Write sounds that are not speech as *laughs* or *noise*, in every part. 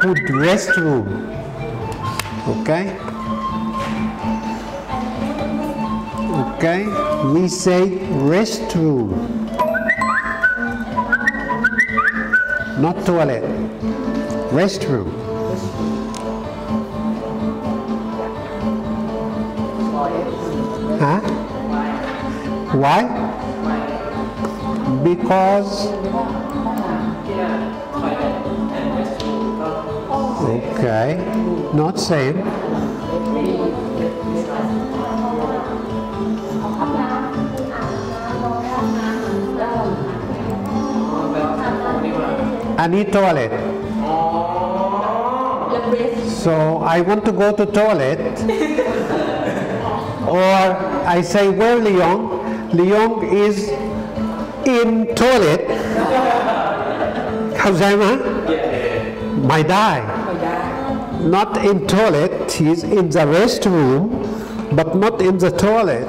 put restroom. Okay? Okay? We say restroom. Not toilet. Restroom. Huh? Why? Because Okay, not same. I need toilet. So I want to go to toilet. *laughs* or I say, where Leon? Leon is in toilet. *laughs* เข้าใจไหม my die. Not in toilet, he's in the restroom, but not in the toilet.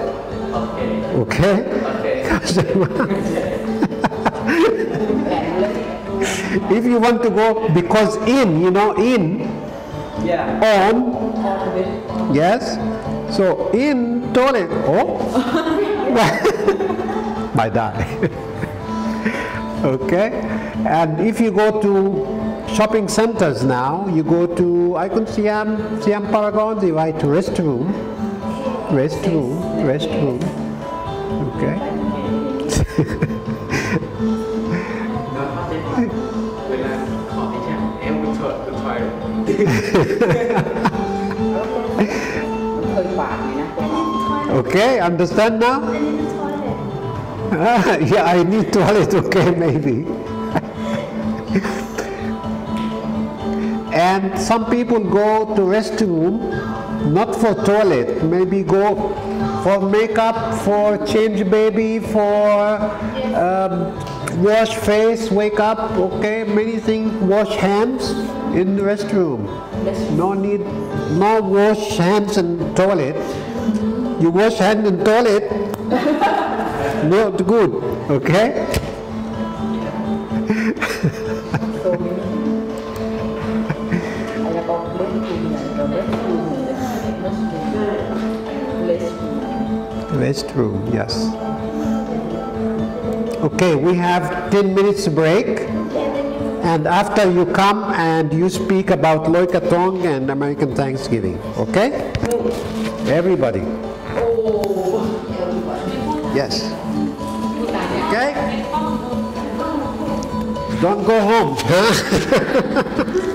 Okay? okay. *laughs* if you want to go, because in, you know, in, yeah. on, yes, so in toilet, oh, *laughs* My die. *laughs* okay? And if you go to shopping centers now. You go to, I can Siam, see I'm Paragon, the right restroom, restroom, restroom, okay. okay, understand now? I need toilet. *laughs* Yeah, I need toilet, okay, maybe and some people go to restroom not for toilet, maybe go for makeup, for change baby, for um, wash face, wake up, okay, many things, wash hands in the restroom. No need, no wash hands in toilet. You wash hand in toilet, *laughs* not good, okay? คู Restroom, yes. Okay, we have 10 minutes break. And after you come and you speak about Loy Krathong and American Thanksgiving, okay? Everybody. Yes. Okay? Don't go home. huh? *laughs*